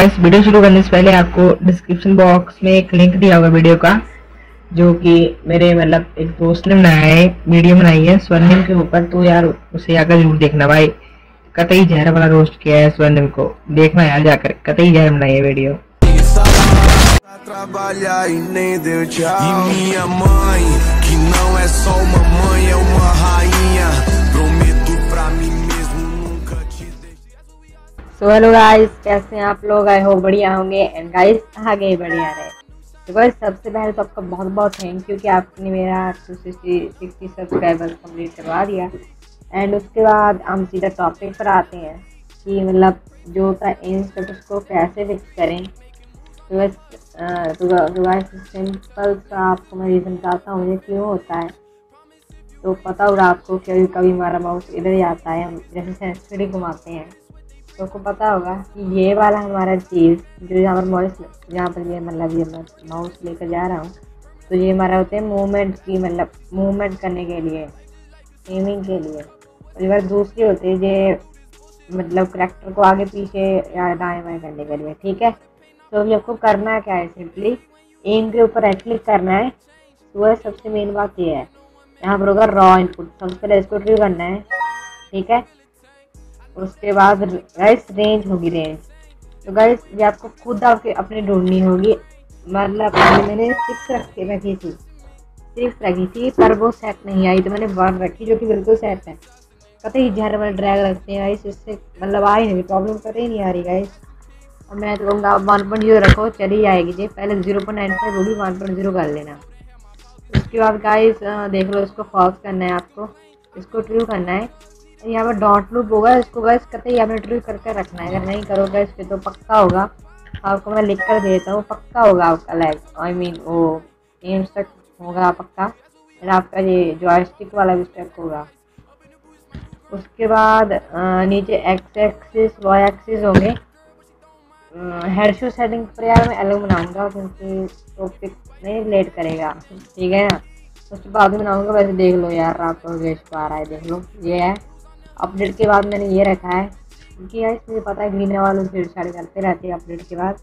इस वीडियो शुरू करने से पहले आपको डिस्क्रिप्शन बॉक्स में एक लिंक दिया होगा वीडियो का जो कि मेरे मतलब एक दोस्त ने बनाया है वीडियो बनाई है स्वर्णिम के ऊपर। तो यार उसे आकर ज़रूर देखना भाई। कतई जहर वाला रोस्ट किया है स्वर्णिम को। देखना यार जाकर कतई जहर बनाई है video trabalhar e nem deu tchau. E minha mãe, que não é só uma mãe, é uma so hello guys कैसे हैं आप लोग? आए हो बढ़िया होंगे। एंड गाइस आगे बढ़िया रहे। तो गाइस सबसे पहले तो आपका बहुत बहुत थैंक यू कि आपने मेरा two sixty sixty subscribers complete करवा दिया। एंड उसके बाद, हम सीधा टॉपिक पर आते हैं कि मतलब जो होता है इंस्टेट उसको कैसे फिक्स करें। तो बस तो गाइस सिंपल सा आपको मैं रीज़न बताता हूँ, ये क्यों होता है। तो पता होगा आपको कभी कभी हमारा माउस इधर ही आता है। हम जैसे घुमाते हैं। आपको पता होगा कि ये वाला हमारा चीज़, जो यहाँ पर माउस यहाँ पर ये मतलब ये मैं माउस लेकर जा रहा हूँ तो ये हमारा होता है मूवमेंट की मतलब मूवमेंट करने के लिए एमिंग के लिए। और ये दूसरी होती है ये मतलब करेक्टर को आगे, पीछे या दाएँ बाएँ करने के लिए, ठीक है? तो अभी आपको करना है क्या है सिंपली एम के ऊपर राइट क्लिक करना है तो वह सबसे मेन बात ये है। यहाँ पर होगा रॉ इनपुट सबसे पहले इसको ट्री करना है, ठीक है? उसके बाद गाइस रेंज होगी रेंज तो गाइस ये आपको खुद आपके अपनी ढूंढनी होगी. मतलब मैंने सिक्स रख रखी थी. सिक्स रखी थी, पर वो सेट नहीं आई तो मैंने वन रखी, जो कि बिल्कुल सेट है. कतई जहर वाले ड्रैग रखते हैं गाइस इससे मतलब आ ही नहीं प्रॉब्लम कतई नहीं आ रही गाइस और मैं तो कहूँगा वन पॉइंट ज़ीरो रखो, चली जाएगी जी. पहले ज़ीरो पॉइंट नाइन फाइव होगी वन पॉइंट ज़ीरो कर लेना. उसके बाद गाइस देख लो, इसको फॉल्स करना है आपको. इसको ट्रू करना है. यहाँ पर डॉट लूप होगा, इसको गैस कतई आपने ट्रू करके रखना है। अगर नहीं करोगे इस पर तो पक्का होगा। आपको मैं लिख कर देता हूँ, पक्का होगा आपका लैग आई मीन वो एम तक होगा पक्का। फिर आपका ये जॉयस्टिक वाला भी स्टेक होगा। उसके बाद नीचे एक्स एक्सिस वाई एक्सिस होंगे हेड शो सेटिंग पर यार मैं अलग बनाऊँगा, क्योंकि टॉपिक नहीं रिलेट करेगा। ठीक है ना? उसके बाद में बनाऊँगा, वैसे देख लो यार आपको वेस्ट आ रहा है देख लो। ये है। अपडेट के बाद मैंने ये रखा है क्योंकि यार, मुझे पता है ग्रीन वालों से छेड़छाड़ करते रहते हैं अपडेट के बाद।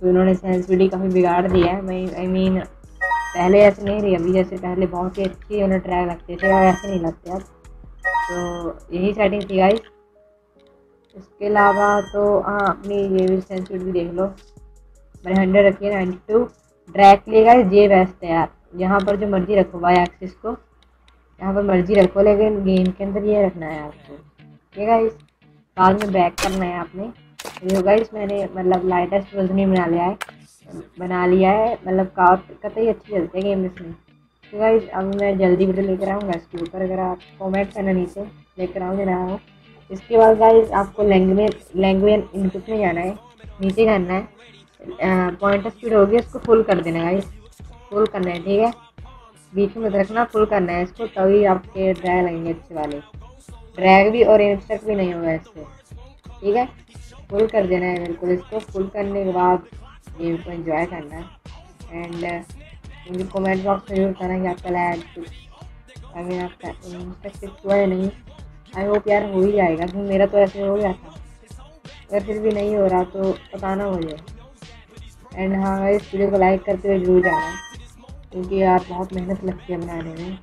तो इन्होंने सेंसिटिविटी काफ़ी बिगाड़ दिया है। मैं आई मीन पहले ऐसे नहीं रही, अभी जैसे पहले बहुत ही अच्छी उन्हें ट्रैक लगते थे और ऐसे नहीं लगते अब। तो यही सेटिंग थी गाइस इसके अलावा तो हाँ अपनी ये भी सेंसिटिविटी देख लो। मैंने हंड्रेड रखी है नाइन्टी टू ड्रैक लेगा जे बेस्ट है यार। यहाँ पर जो मर्ज़ी रखो वाई एक्सिस को। यहाँ पर मर्ज़ी रखो, लेकिन गेम के अंदर ये रखना है आपको। ठीक है इस बाद में बैक करना है आपने। देखो गाइस मैंने मतलब लाइटेस्ट वर्जन ही बना लिया है। बना लिया है मतलब कतई अच्छी चलती है गेम इसमें। तो गाइस अब मैं जल्दी वीडियो लेकर आऊँगा इसके ऊपर अगर आप कॉमेंट करना नीचे लेकर आऊँ रहा हूँ इसके बाद गाइस आपको लैंग्वेज लैंग्वेज इनपुट में जाना है। नीचे करना है। पॉइंट ऑफ़ स्पीड होगी इसको फुल कर देना गाइस फुल करना है, ठीक है? बीच में रखना फुल करना है इसको, तभी आपके ड्रैग लगेंगे अच्छे वाले। ड्रैग भी और इंस्टक भी नहीं होगा इससे। ठीक है? फुल कर देना है बिल्कुल इसको। फुल करने के बाद गेम को एंजॉय करना है। एंड मुझे कमेंट बॉक्स में ज़रूर करना कि आपका लैग अगर आपका इंस्टक हुआ है नहीं। आई होप यार हो ही जाएगा, क्योंकि मेरा तो ऐसे हो गया था। अगर फिर भी नहीं हो रहा तो बताना मुझे। एंड हाँ इस वीडियो को लाइक करते हुए ज़रूर जाना। क्योंकि यार बहुत मेहनत लगती है बनाने में।